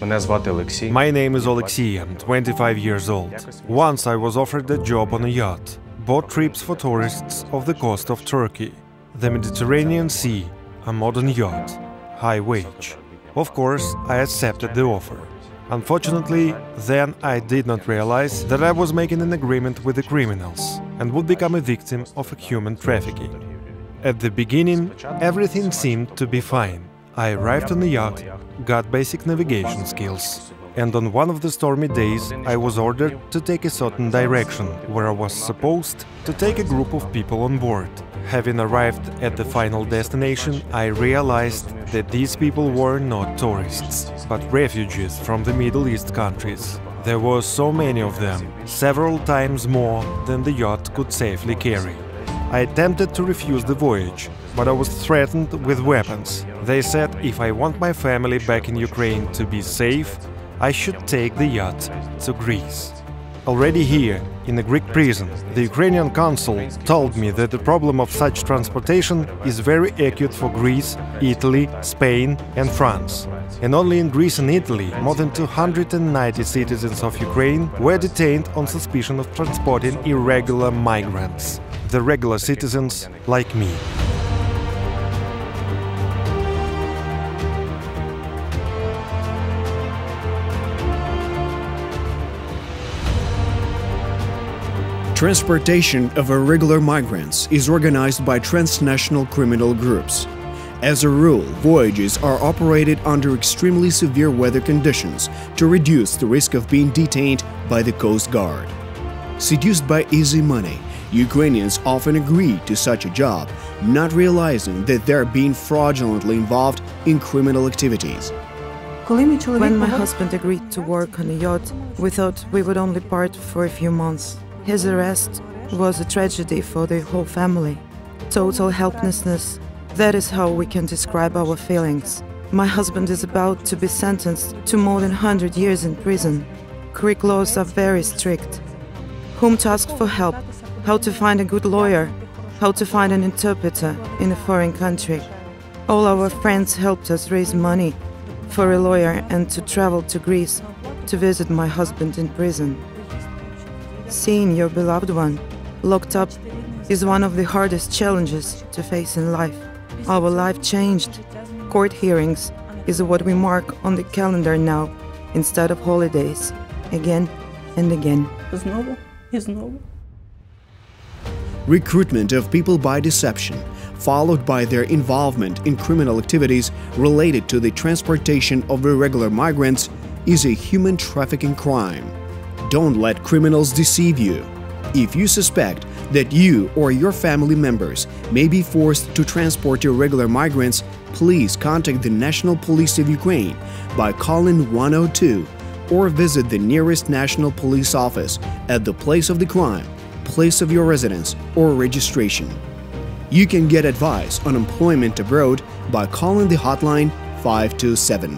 Мене звати Олексій. My name is Alexei, I'm 25 years old. Once I was offered a job on a yacht, bought trips for tourists off the coast of Turkey, the Mediterranean Sea, a modern yacht, high wage. Of course, I accepted the offer. Unfortunately, then I did not realize that I was making an agreement with the criminals and would become a victim of human trafficking. At the beginning, everything seemed to be fine. I arrived on the yacht, got basic navigation skills, and on one of the stormy days I was ordered to take a certain direction where I was supposed to take a group of people on board. Having arrived at the final destination, I realized that these people were not tourists, but refugees from the Middle East countries. There were so many of them, several times more than the yacht could safely carry. I attempted to refuse the voyage, but I was threatened with weapons. They said if I want my family back in Ukraine to be safe, I should take the yacht to Greece. Already here, in a Greek prison, the Ukrainian consul told me that the problem of such transportation is very acute for Greece, Italy, Spain, and France. And only in Greece and Italy, more than 290 citizens of Ukraine were detained on suspicion of transporting irregular migrants the regular citizens like me. Transportation of irregular migrants is organized by transnational criminal groups. As a rule, voyages are operated under extremely severe weather conditions to reduce the risk of being detained by the Coast Guard. Seduced by easy money, Ukrainians often agree to such a job, not realizing that they're being fraudulently involved in criminal activities. When my husband agreed to work on a yacht, we thought we would only part for a few months. His arrest was a tragedy for the whole family. Total helplessness. That is how we can describe our feelings. My husband is about to be sentenced to more than 100 years in prison. Greek laws are very strict. Whom to ask for help, how to find a good lawyer, how to find an interpreter in a foreign country. All our friends helped us raise money for a lawyer and to travel to Greece to visit my husband in prison. Seeing your beloved one locked up is one of the hardest challenges to face in life. Our life changed. Court hearings is what we mark on the calendar now instead of holidays, again and again recruitment of people by deception, followed by their involvement in criminal activities related to the transportation of irregular migrants, is a human trafficking crime. Don't let criminals deceive you. If you suspect that you or your family members may be forced to transport irregular migrants, please contact the National Police of Ukraine by calling 102 or visit the nearest National Police office at the place of the crime place of your residence, or registration. You can get advice on employment abroad by calling the hotline 527.